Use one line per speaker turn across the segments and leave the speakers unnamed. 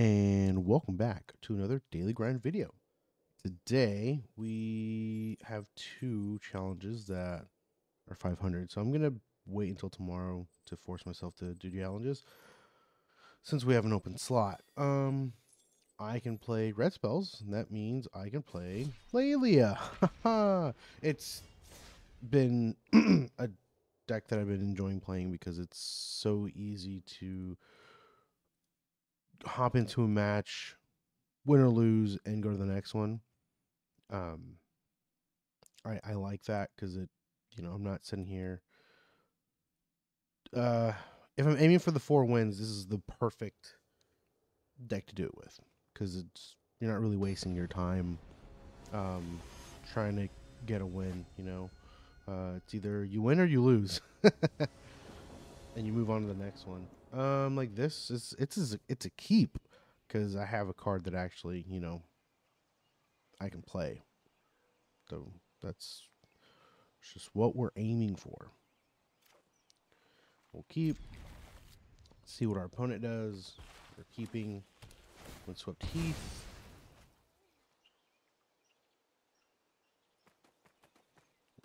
and welcome back to another daily grind video. Today we have two challenges that are 500, so I'm gonna wait until tomorrow to force myself to do challenges since we have an open slot. Um, I can play red spells, and that means I can play Laelia it's been a deck that I've been enjoying playing because it's so easy to hop into a match, win or lose, and go to the next one. Um, I I like that because it, you know, I'm not sitting here. Uh, if I'm aiming for the four wins, this is the perfect deck to do it with because it's you're not really wasting your time, um, trying to get a win. You know, uh, it's either you win or you lose, and you move on to the next one. Um, like this is it's a, it's a keep because I have a card that actually you know I can play. So that's just what we're aiming for. We'll keep. See what our opponent does. We're keeping Windswept Heath.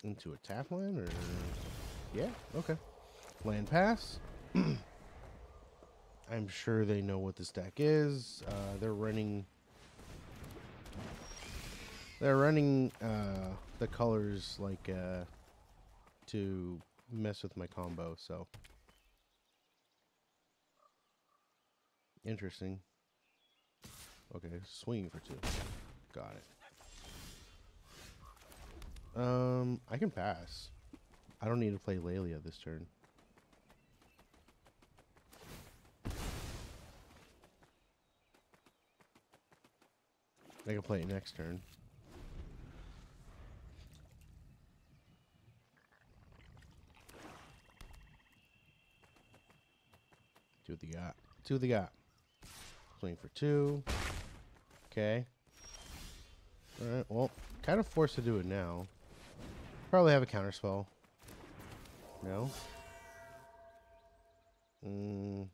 Into a tap line or yeah, okay. Land pass. I'm sure they know what this deck is. Uh, they're running. They're running uh, the colors like uh, to mess with my combo. So interesting. Okay, swinging for two. Got it. Um, I can pass. I don't need to play Laelia this turn. I can play it next turn. See what they got. See what they got. Swing for two. Okay. Alright, well, kind of forced to do it now. Probably have a counter spell. No? Mm.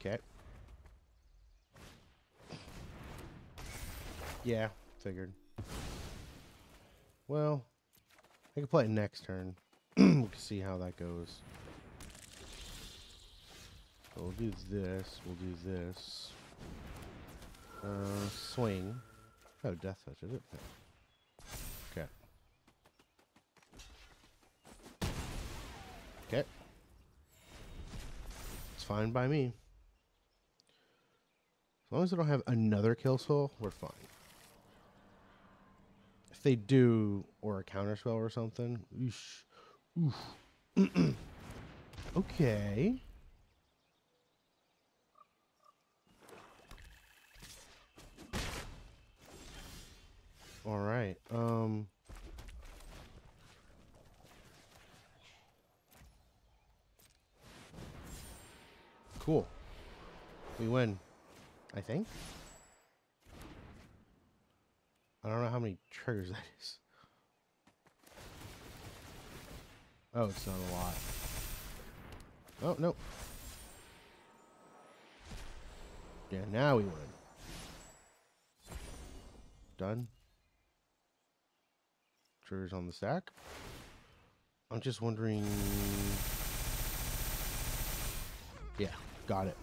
Okay. Yeah, figured. Well, I can play it next turn. we can see how that goes. So we'll do this. We'll do this. Uh, swing. Oh, death touch, is it? Okay. Okay. It's fine by me. As long as I don't have another kill soul, we're fine. They do, or a counter spell or something, oof. okay. All right. Um. Cool. We win. I think. I don't know how many triggers that is. Oh, it's not a lot. Oh, no. Yeah, now we win. Done triggers on the stack. I'm just wondering. Yeah, got it.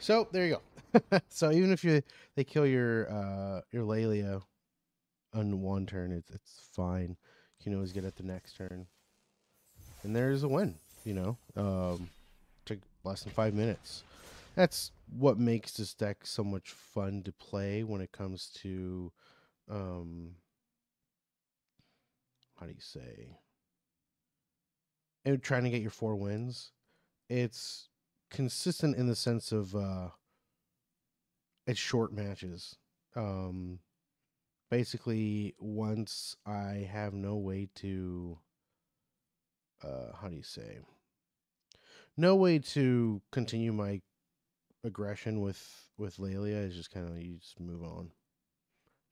So there you go. so even if you they kill your uh your Laelia on one turn, it's it's fine. You can always get it the next turn. And there's a win, you know. Um took less than five minutes. That's what makes this deck so much fun to play when it comes to um how do you say and trying to get your four wins it's consistent in the sense of uh it's short matches um basically once i have no way to uh how do you say no way to continue my aggression with with Laelia is just kind of you just move on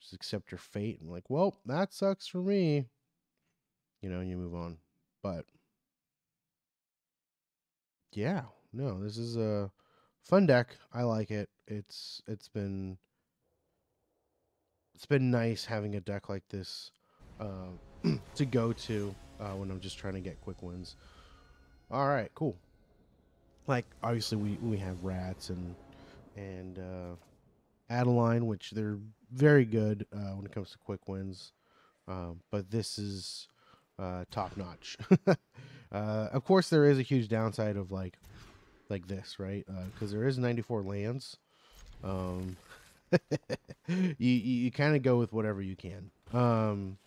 just accept your fate and like well that sucks for me you know, you move on. But yeah, no, this is a fun deck. I like it. It's it's been it's been nice having a deck like this uh, to go to uh, when I'm just trying to get quick wins. All right, cool. Like obviously we we have rats and and uh, Adeline, which they're very good uh, when it comes to quick wins. Um, but this is uh, top notch. uh, of course, there is a huge downside of like like this, right? Because there is 94 lands. Um, you you, you kind of go with whatever you can. Um,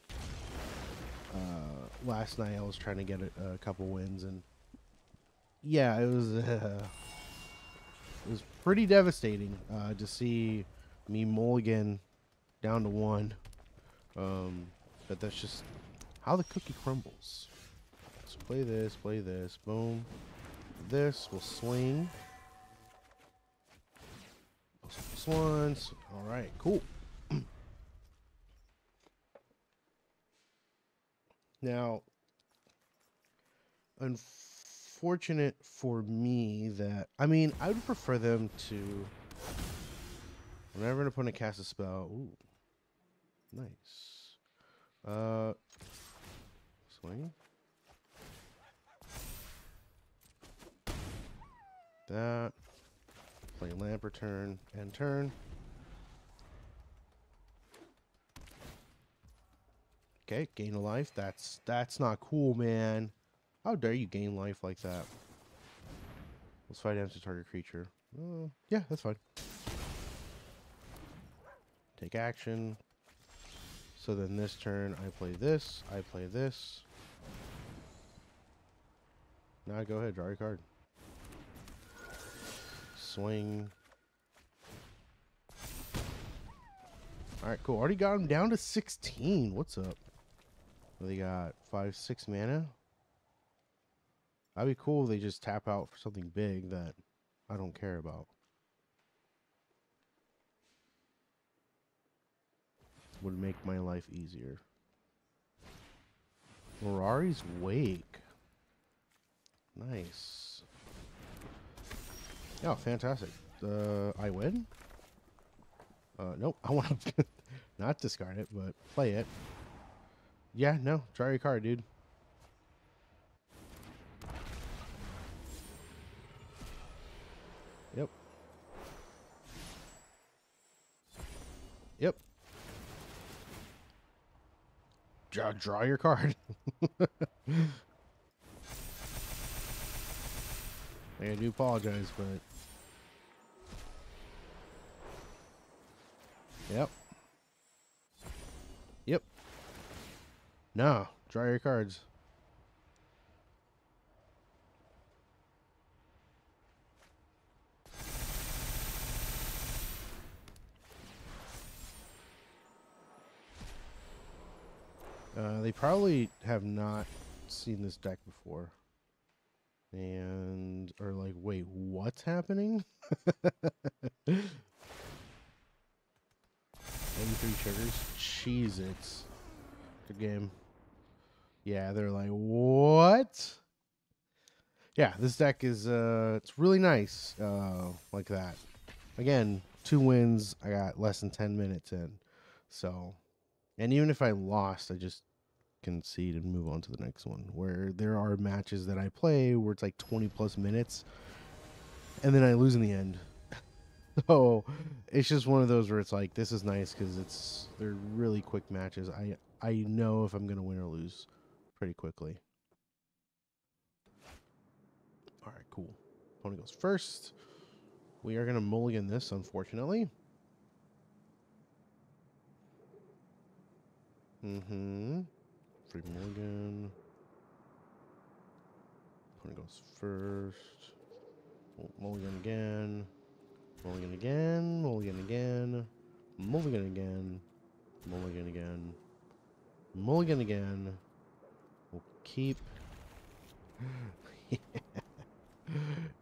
uh, last night I was trying to get a, a couple wins, and yeah, it was uh, it was pretty devastating uh, to see me mulligan down to one. Um, but that's just how the cookie crumbles. So play this, play this, boom. This will swing. Swans. All right, cool. now, unfortunate for me that I mean, I would prefer them to. Whenever an opponent casts a spell, ooh, nice. Uh, swing. That. Play lamp return and turn. Okay, gain a life. That's that's not cool, man. How dare you gain life like that? Let's fight damage to target creature. Uh, yeah, that's fine. Take action. So then this turn, I play this, I play this. Now go ahead, draw your card. Swing. Alright, cool. Already got him down to 16. What's up? They got 5, 6 mana. That'd be cool if they just tap out for something big that I don't care about. would make my life easier. Mirari's Wake. Nice. Oh, fantastic. Uh, I win? Uh, nope. I want to not discard it, but play it. Yeah, no. Draw your card, dude. Yep. Yep. Draw, draw your card. I do apologize, but Yep. Yep. No, draw your cards. Uh, they probably have not seen this deck before. And are like, wait, what's happening? 93 triggers. Cheez Its. Good game. Yeah, they're like, what? Yeah, this deck is uh it's really nice. Uh like that. Again, two wins. I got less than ten minutes in. So and even if I lost, I just concede and move on to the next one. Where there are matches that I play where it's like 20 plus minutes, and then I lose in the end. so it's just one of those where it's like this is nice because it's they're really quick matches. I I know if I'm gonna win or lose pretty quickly. All right, cool. Pony goes first. We are gonna mulligan this, unfortunately. Mm-hmm. Free Mulligan. Pony goes first. Mulligan again. Mulligan again. Mulligan again. Mulligan again. Mulligan again. Mulligan again. We'll keep. it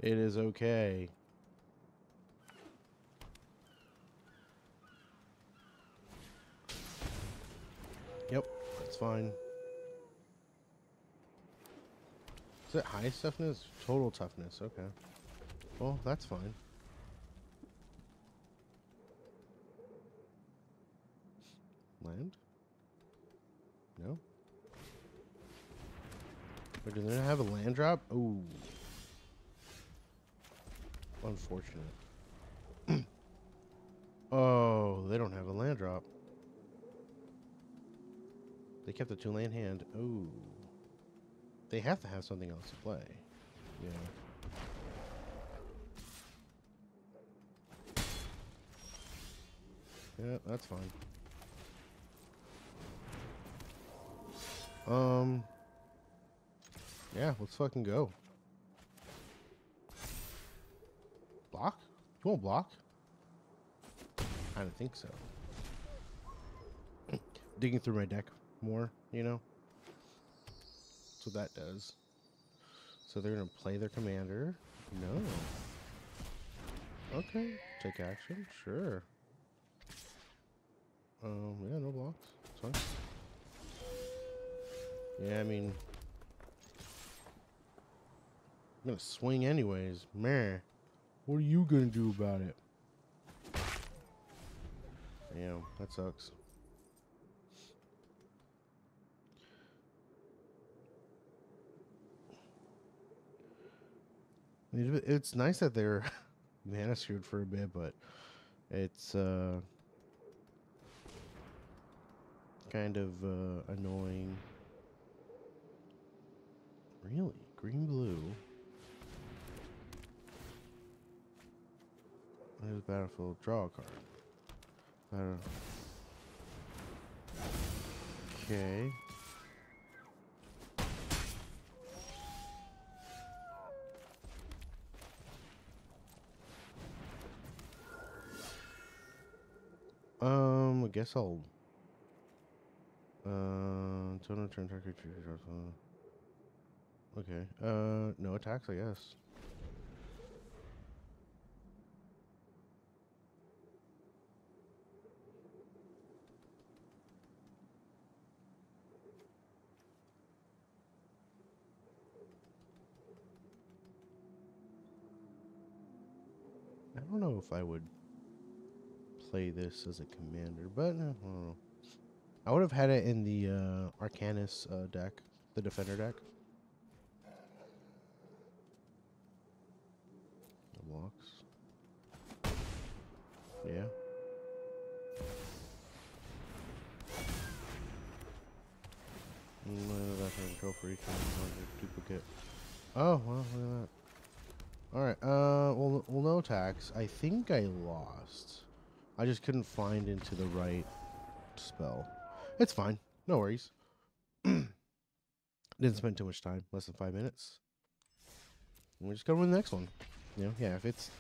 is okay. Yep, that's fine. Is it high toughness? Total toughness, okay. Well, that's fine. No? Or do they not have a land drop? Ooh. Unfortunate. oh, they don't have a land drop. They kept the two land hand. Ooh. They have to have something else to play. Yeah. Yeah, that's fine. Um. Yeah, let's fucking go. Block? You won't block? I don't think so. Digging through my deck more, you know? That's what that does. So they're going to play their commander. No. Okay. Take action. Sure. Um, yeah, no blocks. It's fine. Yeah, I mean... I'm gonna swing anyways. Man. What are you gonna do about it? Damn, that sucks. It's nice that they're mana screwed for a bit, but it's uh kind of uh, annoying. Really? Green blue? There's battlefield. Draw a card. Battle. Okay. Um, I guess I'll uh, total turn target Okay. Uh, no attacks, I guess. I don't know if I would play this as a commander, but uh, I don't know. I would have had it in the uh, Arcades uh, deck, the Defender deck. The blocks. Yeah. That's going go for each one. Duplicate. Oh, well, look at that. Alright, uh, well, well, no tax. I think I lost. I just couldn't find into the right spell. It's fine. No worries. Didn't spend too much time. Less than five minutes. And we're just going to the next one. You know, yeah, if it's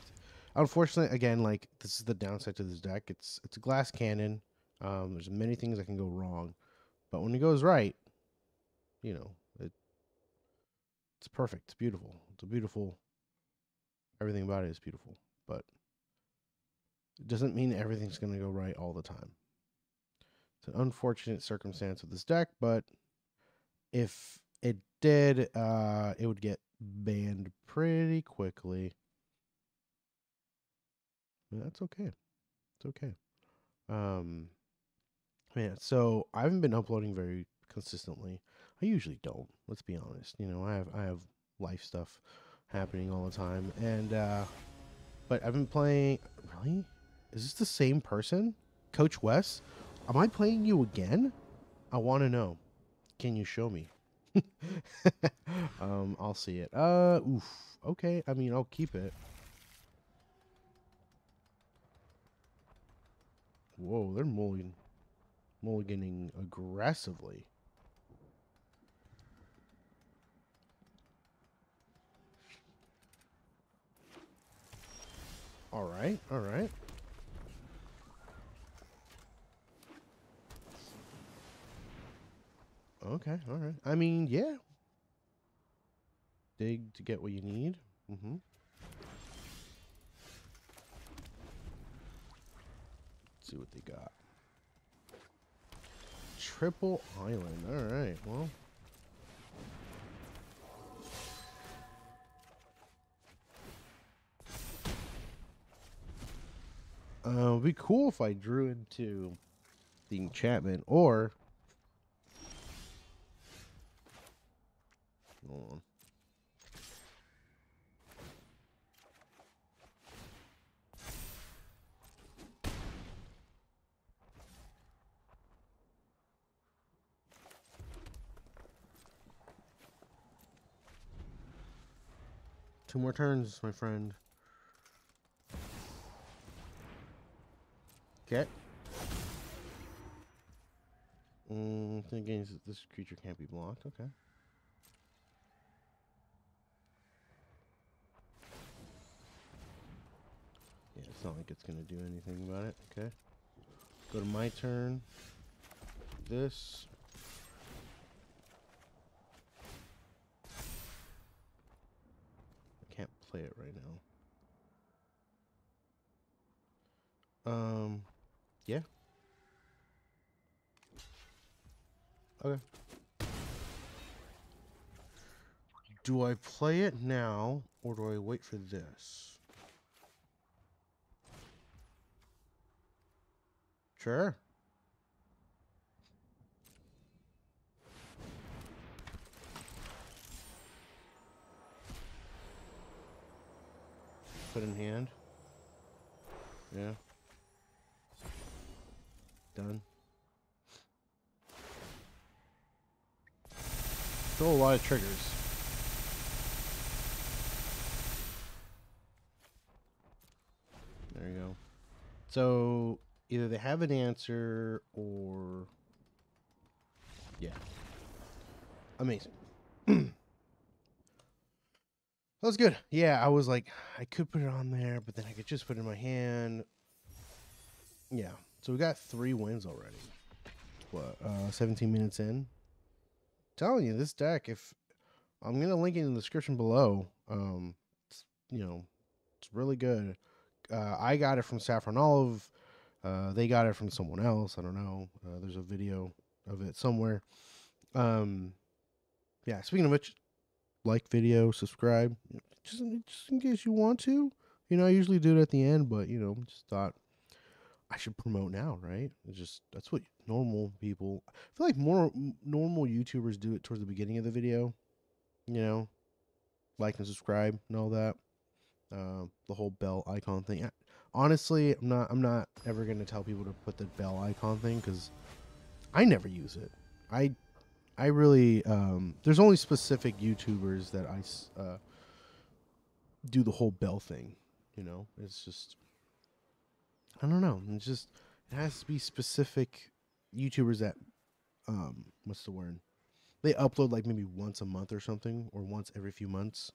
unfortunately again, like this is the downside to this deck. It's it's a glass cannon. Um, there's many things that can go wrong. But when it goes right, you know, it it's perfect. It's beautiful. It's a beautiful everything about it is beautiful. But it doesn't mean everything's gonna go right all the time. It's an unfortunate circumstance with this deck, but if it did, uh, it would get banned pretty quickly. That's okay. It's okay. Um, man, so I haven't been uploading very consistently. I usually don't. Let's be honest. You know, I have I have life stuff happening all the time, and uh, but I've been playing. Really, is this the same person, Coach Wes? Am I playing you again? I want to know. Can you show me? um, I'll see it. Uh, oof. Okay. I mean, I'll keep it. Whoa, they're mulligan, mulliganing aggressively. All right, all right. Okay, all right. I mean, yeah. Dig to get what you need. Mm-hmm. See what they got. Triple Island. All right. Well. Uh, it'd be cool if I drew into the enchantment, or hold on. Two more turns, my friend. Okay. Mm, thinking this creature can't be blocked. Okay. Yeah, it's not like it's gonna do anything about it. Okay. Go to my turn. This. I can't play it right now. Um, yeah. Okay. Do I play it now or do I wait for this? Sure. Put in hand. Yeah. Done. Still a lot of triggers. There you go. So either they have an answer or yeah. Amazing. That was good. Yeah, I was like, I could put it on there, but then I could just put it in my hand. Yeah. So we got three wins already. What, uh, 17 minutes in? telling you, this deck, if I'm gonna link it in the description below, um, you know, it's really good. Uh, I got it from Saffron Olive. Uh, they got it from someone else. I don't know. Uh, there's a video of it somewhere. Um, yeah. Speaking of which, like video, subscribe, just just in case you want to. You know, I usually do it at the end, but you know, just thought I should promote now, right? It's just that's what normal people. I feel like more normal YouTubers do it towards the beginning of the video. You know, like and subscribe and all that. Uh, the whole bell icon thing. Honestly, I'm not. I'm not ever gonna tell people to put the bell icon thing because I never use it. I I really um, there's only specific YouTubers that I uh, do the whole bell thing. You know, it's just I don't know. It's just it has to be specific YouTubers that um what's the word? They upload like maybe once a month or something, or once every few months.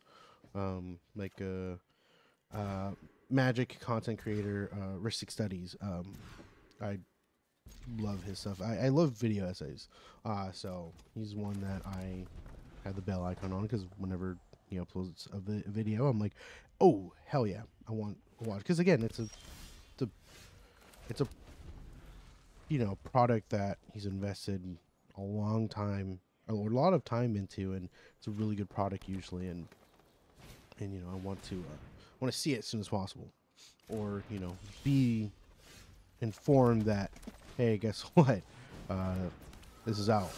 Um, like a uh, uh, magic content creator, uh, Rhystic Studies. Um, I love his stuff. I, I love video essays. Uh, so he's one that I have the bell icon on because whenever he uploads a, vi- video, I'm like, oh hell yeah, I want to watch. Because again, it's a it's a you know product that he's invested a long time a lot of time into and it's a really good product usually and and you know i want to uh, want to see it as soon as possible or you know be informed that hey guess what uh, this is out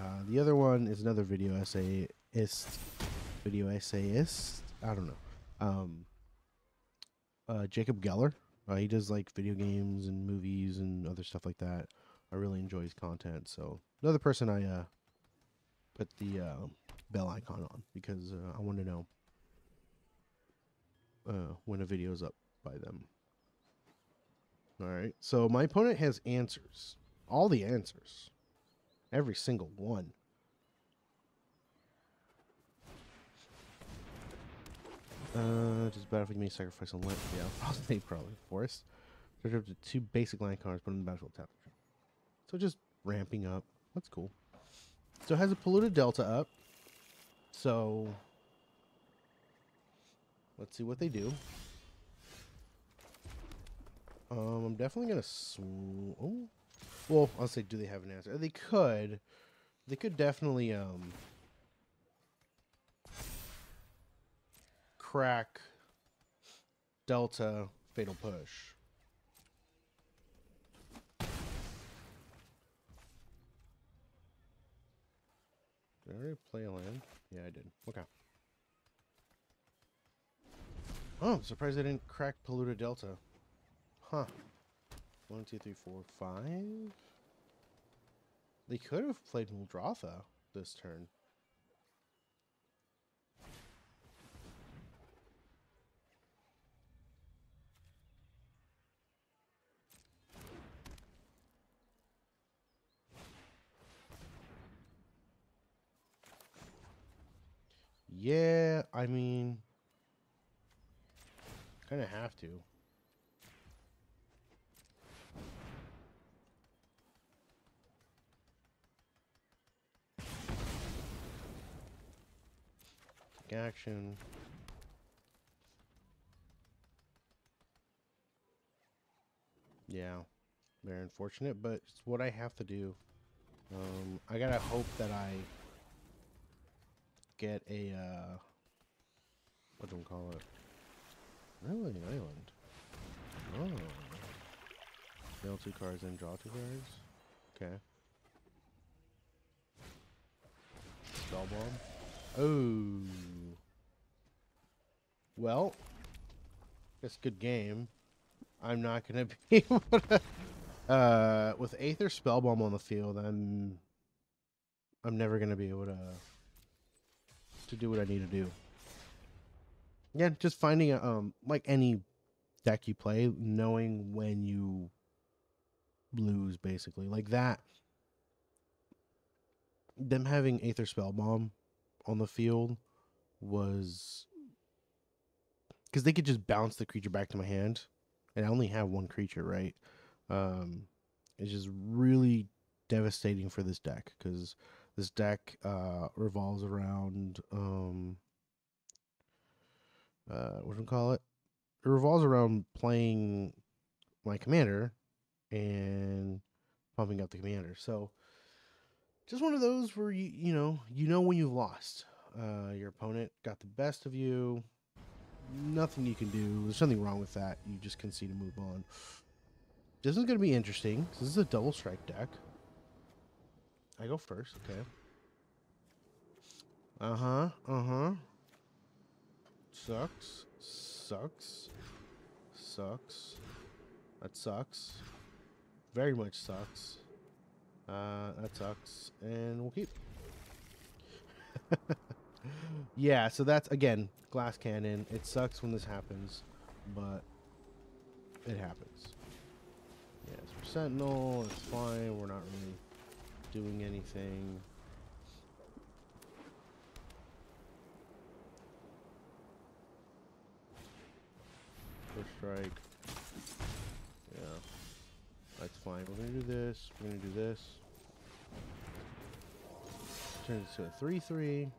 uh, the other one is another video essayist video essayist i don't know um, uh, jacob geller uh, he does like video games and movies and other stuff like that. I really enjoy his content. So another person I uh, put the uh, bell icon on because uh, I want to know uh, when a video is up by them. All right. So my opponent has answers. All the answers. Every single one. Uh, just if we may sacrifice a land. Yeah, probably probably forest. Search up to two basic land cards, put in the battlefield tap. So just ramping up. That's cool. So it has a polluted delta up. So let's see what they do. Um, I'm definitely gonna. Oh, well, I'll say, do they have an answer? They could. They could definitely um crack Delta Fatal Push. Did I already play a land? Yeah, I did. Okay. Oh, I'm surprised I didn't crack Polluted Delta. Huh. One, two, three, four, five? They could have played Muldrotha this turn. Yeah, I mean, kind of have to. Take action. Yeah, very unfortunate, but it's what I have to do. Um, I gotta hope that I get a, uh, what do we call it? Really, island. Oh. Deal two cards and draw two cards? Okay. Spell bomb. Oh. Well, it's a good game. I'm not gonna be able to. Uh, with Aether Spellbomb on the field, I'm. I'm never gonna be able to. To do what I need to do. Yeah, just finding um like any deck you play, knowing when you lose, basically like that. Them having Aether Spellbomb on the field was because they could just bounce the creature back to my hand, and I only have one creature, right? Um, it's just really devastating for this deck because this deck uh, revolves around um, uh, what do we call it? It revolves around playing my commander and pumping up the commander. So just one of those where you you know you know when you've lost. Uh, your opponent got the best of you. Nothing you can do. There's nothing wrong with that. You just concede to move on. This is going to be interesting. This is a double strike deck. I go first. Okay. Uh huh. Uh huh. Sucks. Sucks. Sucks. That sucks. Very much sucks. Uh, that sucks. And we'll keep. yeah, so that's, again, glass cannon. It sucks when this happens, but it happens. Yeah, it's for Sentinel. It's fine. We're not really doing anything. First strike. Yeah. That's fine. We're gonna do this. We're gonna do this. Turn this to a 3-3.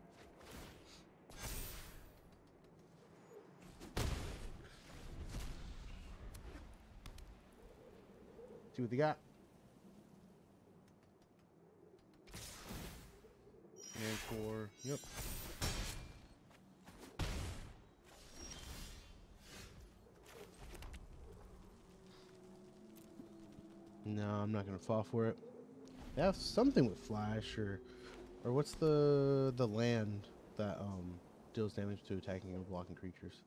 See what they got. And four. Yep. No, I'm not gonna fall for it. They have something with flash or or what's the the land that um deals damage to attacking and blocking creatures.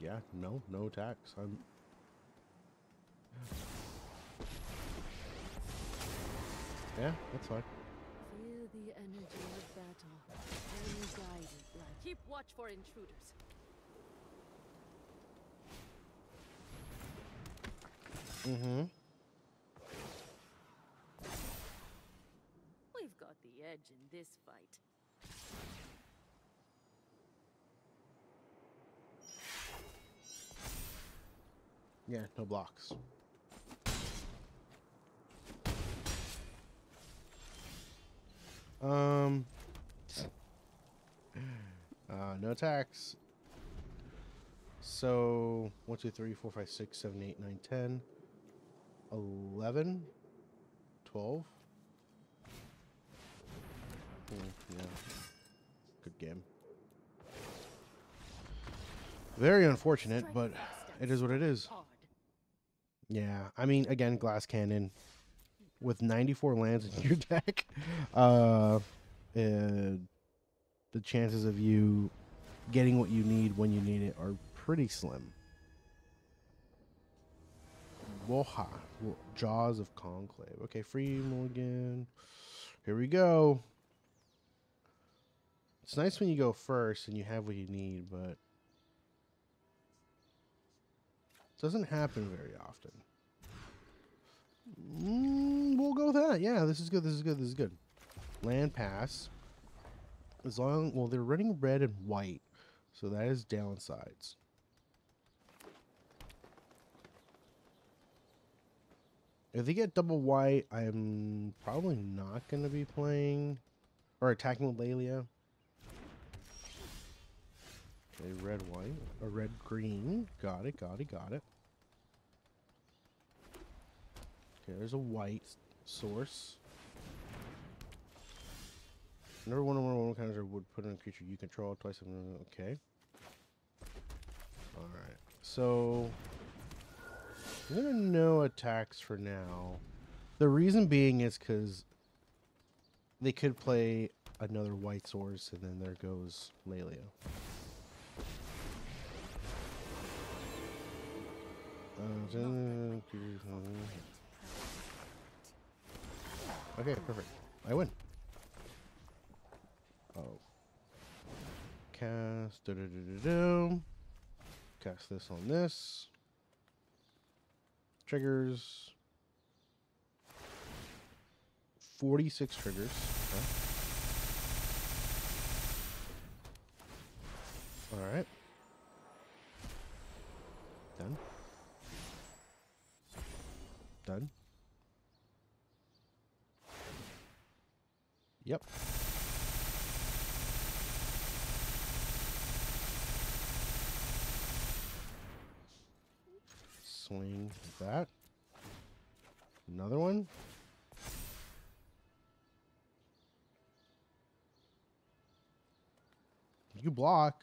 Yeah, no, no attacks. I'm Yeah, that's fine.
Feel the energy of battle. Then guide
Keep watch for intruders.
Mm-hmm.
We've got the edge in this fight.
No blocks. Um. Uh, no attacks. So, 1, 2, 3, 4, 5, 6, 7, 8, 9, 10, 11, 12. Hmm, yeah. Good game. Very unfortunate, but it is what it is. Yeah, I mean, again, glass cannon with 94 lands in your deck. Uh, and the chances of you getting what you need when you need it are pretty slim. Voja, Jaws of Conclave. Okay, free mulligan. Here we go. It's nice when you go first and you have what you need, but it doesn't happen very often. Mm, we'll go with that. Yeah, this is good. This is good. This is good. Land pass. As long well, they're running red and white, so that is downsides. If they get double white, I'm probably not going to be playing or attacking with Laelia. Okay, red white a red green. Got it. Got it. Got it. Okay, there's a white source. Never one on one counter would put in a creature you control twice. a. Okay. Alright. So. I'm gonna no attacks for now. The reason being is because they could play another white source and then there goes Laelia. Okay, perfect. I win. Oh. Cast. Do -do -do -do. Cast this on this. Triggers. 46 triggers. Okay. Alright. Done. Done. Yep. Swing that. Another one. You block.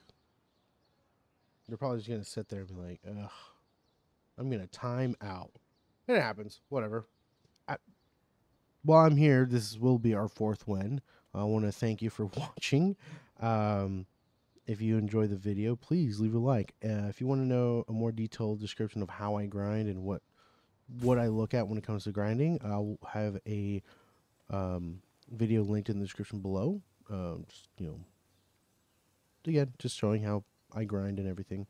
You're probably just gonna sit there and be like, ugh. I'm gonna time out. It happens. Whatever. I, while I'm here, this will be our fourth win. I want to thank you for watching. Um, if you enjoy the video, please leave a like. Uh, if you want to know a more detailed description of how I grind and what what I look at when it comes to grinding, I'll have a um, video linked in the description below. Um, just you know, again, just showing how I grind and everything.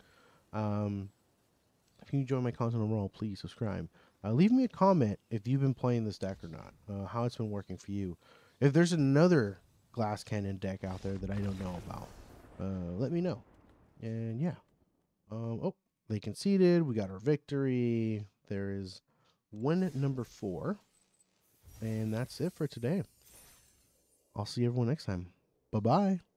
Um, if you enjoy my content overall, please subscribe. Uh, leave me a comment if you've been playing this deck or not, uh, how it's been working for you. If there's another glass cannon deck out there that I don't know about, uh, let me know. And yeah. Um, oh, they conceded. We got our victory. There is win number four. And that's it for today. I'll see everyone next time. Bye bye.